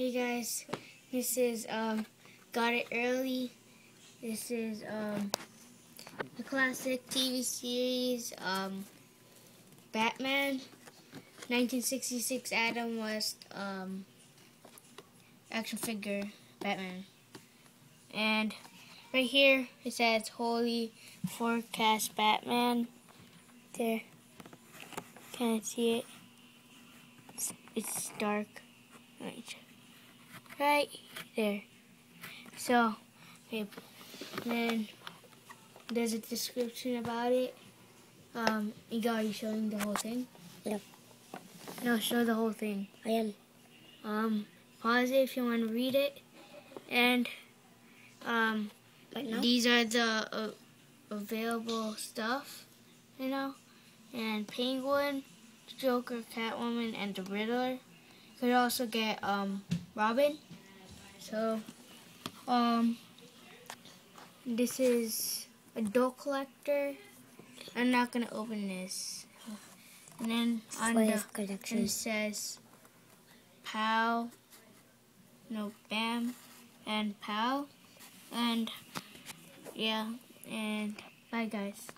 Hey guys, this is um Got It Early. This is um a classic TV series, um Batman, 1966 Adam West um action figure Batman. And right here it says Holy Forecast Batman. There. Can't see it. It's, it's dark. Right there. So, okay, then there's a description about it. Um, Iga, are you showing the whole thing? Yep. No, show the whole thing. I am. Um, pause it if you want to read it. And, um, no. these are the uh, available stuff, you know. And Penguin, Joker, Catwoman, and the Riddler. Could also get um Robin. So, um, this is a doll collector. I'm not gonna open this. And then on the collection. it says pow, no bam, and pow, and yeah, and bye guys.